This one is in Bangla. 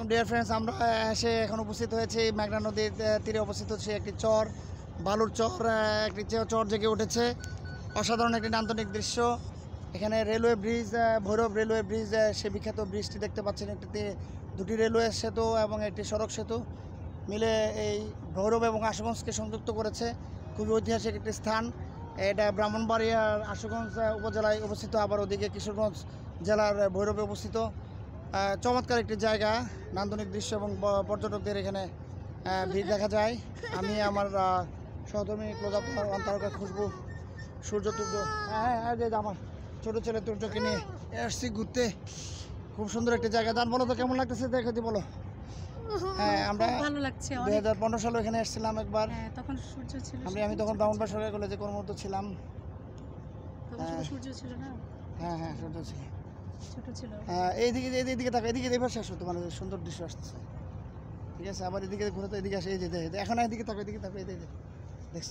আলাইকুম ডিয়ার ফ্রেন্ডস আমরা এসে এখন উপস্থিত হয়েছি মেঘনা নদীর তীরে অবস্থিত হচ্ছে একটি চর, বালুর চর একটি চর- জেগে উঠেছে। অসাধারণ একটি নান্দনিক দৃশ্য। এখানে railway bridge Bhairab railway bridge সে বিখ্যাত ব্রিজটি দেখতে পাচ্ছেন। একটিতে দুটি রেলওয়ে সেতু এবং একটি সড়ক সেতু মিলে এই ভৈরব এবং আশুগঞ্জকে সংযুক্ত করেছে। খুবই ঐতিহাসিক একটি স্থান। এটা ব্রাহ্মণবাড়িয়ার আশুগঞ্জ উপজেলায় অবস্থিত। আবার ওদিকে কিশোরগঞ্জ জেলার ভৈরবে অবস্থিত। চমৎকার একটি জায়গা নান্দনিক দৃশ্য এবং পর্যটকদের এখানে ভিড় দেখা যায়। আমি আমার সহধর্মী ক্লোজ আপ অন্তরকা খুশবু সূর্য তুর্য হ্যাঁ হ্যাঁ যে আমার ছোটো ছেলে তুর্যকে নিয়ে এসছি ঘুরতে। খুব সুন্দর একটি জায়গা। দান বলো তো কেমন লাগতেছে? দেখে দি বলো। হ্যাঁ আমরা ভালো লাগছে দুই হাজার পনেরো সালে এখানে এসেছিলাম একবার। হ্যাঁ তখন সূর্য ছিল আমি আমি তখন ব্রাহ্মণবাড় সরকারি কলেজে কর্মরত ছিলাম। তখন সূর্য ছিল না? হ্যাঁ হ্যাঁ সূর্য ছিল। হ্যাঁ, এইদিকে এদিকে এবার শেষ হতো মানে সুন্দর দৃশ্য আসতেছে। ঠিক আছে আবার এদিকে ঘুরে তো এদিকে আসে এই যে দে- দে- এখন এদিকে এদিকে দেখছ?